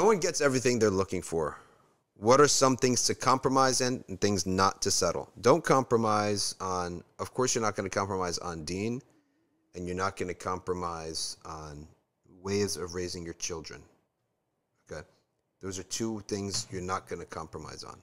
No one gets everything they're looking for. What are some things to compromise in and things not to settle? Don't compromise on, of course, you're not going to compromise on deen, and you're not going to compromise on ways of raising your children. Okay? Those are two things you're not going to compromise on.